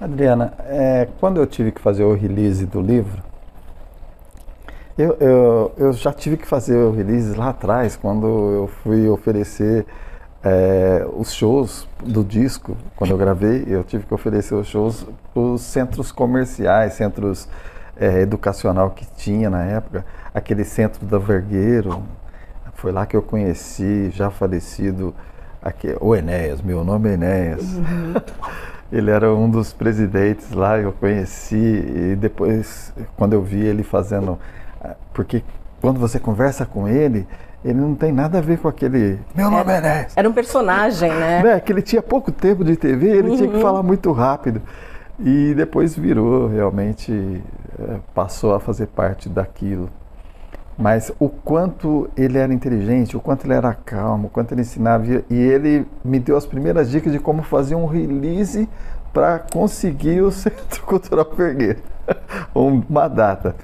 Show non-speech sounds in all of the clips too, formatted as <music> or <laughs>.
Adriana, é, quando eu tive que fazer o release do livro, eu, eu, eu, já tive que fazer o release lá atrás, quando eu fui oferecer é, os shows do disco, quando eu gravei, eu tive que oferecer os shows para os centros comerciais, centros é, educacional que tinha na época, aquele centro da Vergueiro, foi lá que eu conheci, já falecido, aqui, o Enéas, meu nome é Enéas. Uhum. <laughs> Ele era um dos presidentes lá, eu conheci, e depois, quando eu vi ele fazendo. Porque quando você conversa com ele, ele não tem nada a ver com aquele. Meu nome era, é Enéas. Era um personagem, né? É, que ele tinha pouco tempo de TV, ele uhum. tinha que uhum. falar muito rápido. E depois virou, realmente, é, passou a fazer parte daquilo. Mas o quanto ele era inteligente, o quanto ele era calmo, o quanto ele ensinava. E ele me deu as primeiras dicas de como fazer um release para conseguir o <laughs> Centro Cultural Vergueiro, <laughs> uma data.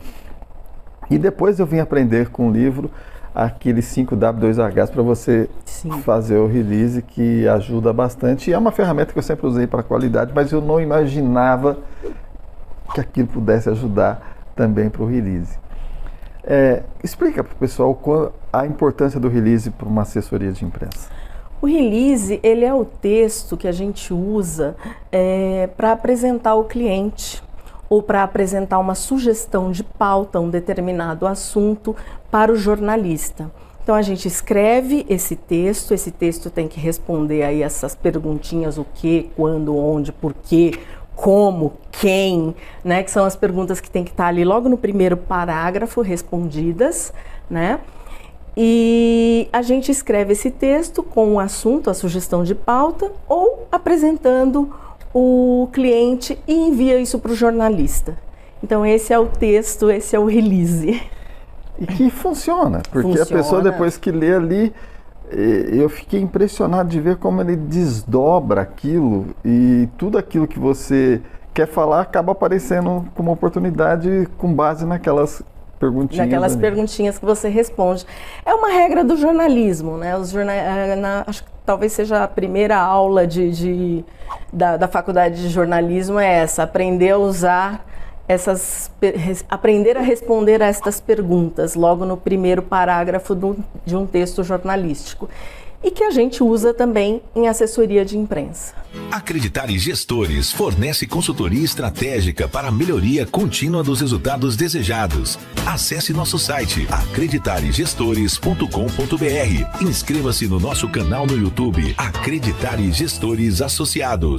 E depois eu vim aprender com o livro aquele 5W2H para você Sim. fazer o release, que ajuda bastante. E é uma ferramenta que eu sempre usei para qualidade, mas eu não imaginava que aquilo pudesse ajudar também para o release. É, explica para o pessoal qual a importância do release para uma assessoria de imprensa. O release ele é o texto que a gente usa é, para apresentar o cliente ou para apresentar uma sugestão de pauta, um determinado assunto para o jornalista. Então a gente escreve esse texto, esse texto tem que responder aí essas perguntinhas, o que, quando, onde, por quê, como, quem, né, que são as perguntas que tem que estar ali logo no primeiro parágrafo respondidas, né? E a gente escreve esse texto com o assunto, a sugestão de pauta, ou apresentando o cliente e envia isso para o jornalista. Então esse é o texto, esse é o release. E que funciona, porque funciona. a pessoa depois que lê ali, eu fiquei impressionado de ver como ele desdobra aquilo e tudo aquilo que você quer falar acaba aparecendo como oportunidade com base naquelas perguntinhas. Naquelas ali. perguntinhas que você responde. É uma regra do jornalismo, né? Os jornal... Eh, na... acho que talvez seja a primeira aula de, de... Da, da faculdade de jornalismo é essa, aprender a usar essas aprender a responder a estas perguntas logo no primeiro parágrafo de um texto jornalístico e que a gente usa também em assessoria de imprensa. Acreditar em Gestores fornece consultoria estratégica para a melhoria contínua dos resultados desejados. Acesse nosso site acreditaregestores.com.br. Inscreva-se no nosso canal no YouTube Acreditar em Gestores Associados.